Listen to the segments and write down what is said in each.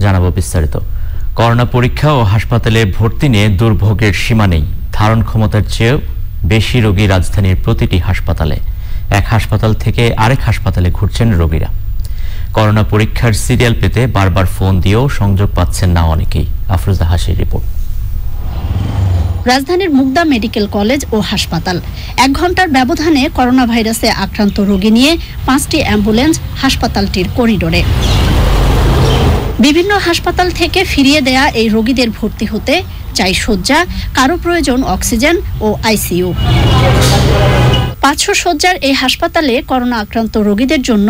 জানাব বিস্তারিত। করোনা পরীক্ষা ও হাসপাতালে ভর্তি নিয়ে দুর্ভোগের সীমা নেই। ধারণ ক্ষমতার চেয়েও বেশি রোগী রাজধানীর প্রতিটি হাসপাতালে। এক হাসপাতাল থেকে আরেক হাসপাতালে ঘুরছেন রোগীরা। করোনা পরীক্ষার সিরিয়াল পেতে বারবার ফোন দিয়েও সংযোগ পাচ্ছেন না অনেকেই। আফরোজা হাসির রিপোর্ট। রাজধানীর মুগদা মেডিকেল কলেজ ও হাসপাতাল। এক ঘণ্টার ব্যবধানে করোনা ভাইরাসে আক্রান্ত রোগী নিয়ে পাঁচটি অ্যাম্বুলেন্স হাসপাতালটির করিডোরে। বিভিন্ন হাসপাতাল থেকে ফিরিয়ে দেয়া এই রোগীদের ভর্তি হতে চাই শয্যা, কারও প্রয়োজন অক্সিজেন ও আইসিইউ। পাঁচশো শয্যার এই হাসপাতালে করোনা আক্রান্ত রোগীদের জন্য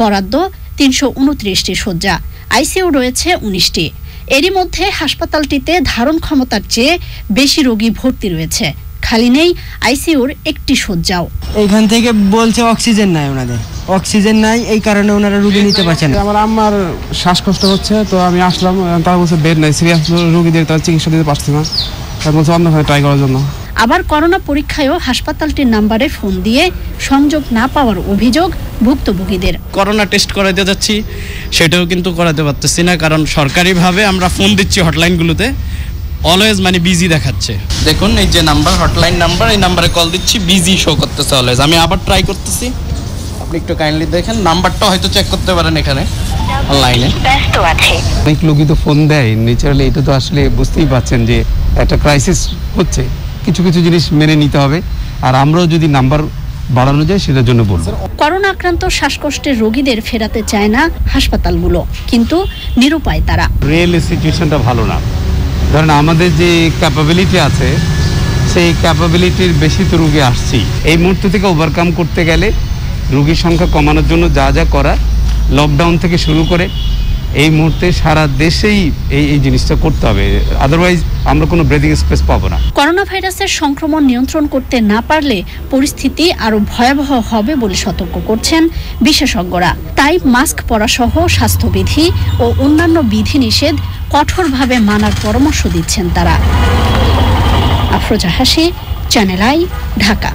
বরাদ্দ তিনশো উনত্রিশটি শয্যা, আইসিইউ রয়েছে উনিশটি। এরই মধ্যে হাসপাতালটিতে ধারণ ক্ষমতার চেয়ে বেশি রোগী ভর্তি রয়েছে। খালি নেই, আইসিইউর একটি শয্যাও। এইখান থেকে বলছে অক্সিজেন নাই ওনাদের। অক্সিজেন নাই এই কারণে ওনারা রুগী নিতে পারছেন আমার আম্মার শ্বাসকষ্ট হচ্ছে তো আমি আসলাম তারা বলছে বেড নাই সিরিয়াস রুগীদের তারা চিকিৎসা দিতে পারছে না। তার বলছে অন্যখানে ট্রাই করার জন্য। আবার করোনা পরীক্ষায়ও হাসপাতালটির নাম্বারে ফোন দিয়ে সংযোগ না পাওয়ার অভিযোগ ভুক্তভোগীদের। করোনা টেস্ট করাতে যাচ্ছি সেটাও কিন্তু করাতে পারতেছি না কারণ সরকারিভাবে আমরা ফোন দিচ্ছি হটলাইনগুলোতে অলওয়েজ মানে বিজি দেখাচ্ছে। দেখুন এই যে নাম্বার হটলাইন নাম্বার এই নাম্বারে কল দিচ্ছি বিজি শো করতেছে অলওয়েজ আমি আবার ট্রাই করতেছি। আপনি একটু কাইন্ডলি দেখেন নাম্বারটা হয়তো চেক করতে পারেন এখানে অনলাইনে ব্যস্ত অনেক লোকই তো ফোন দেয় নেচারালি এটা তো আসলে বুঝতেই পাচ্ছেন যে একটা ক্রাইসিস হচ্ছে কিছু কিছু জিনিস মেনে নিতে হবে আর আমরাও যদি নাম্বার বাড়ানো যায় সেটার জন্য বলব। করোনা আক্রান্ত শ্বাসকষ্টের রোগীদের ফেরাতে চায় না হাসপাতালগুলো কিন্তু নিরুপায় তারা। রিয়েল সিচুয়েশনটা ভালো না। ধরেন আমাদের যে ক্যাপাবিলিটি আছে সেই ক্যাপাবিলিটির বেশি তো রুগী আসছেই। এই মুহূর্ত থেকে ওভারকাম করতে গেলে রুগীর সংখ্যা কমানোর জন্য যা যা করা লকডাউন থেকে শুরু করে এই মুহূর্তে সারা দেশেই এই এই জিনিসটা করতে হবে। আদারওয়াইজ আমরা কোনো ব্রেদিং স্পেস পাবো না। করোনা ভাইরাসের সংক্রমণ নিয়ন্ত্রণ করতে না পারলে পরিস্থিতি আরও ভয়াবহ হবে বলে সতর্ক করছেন বিশেষজ্ঞরা। তাই মাস্ক পরা সহ স্বাস্থ্যবিধি ও অন্যান্য বিধিনিষেধ কঠোরভাবে মানার পরামর্শ দিচ্ছেন তারা। আফরোজা হাসি চ্যানেল আই ঢাকা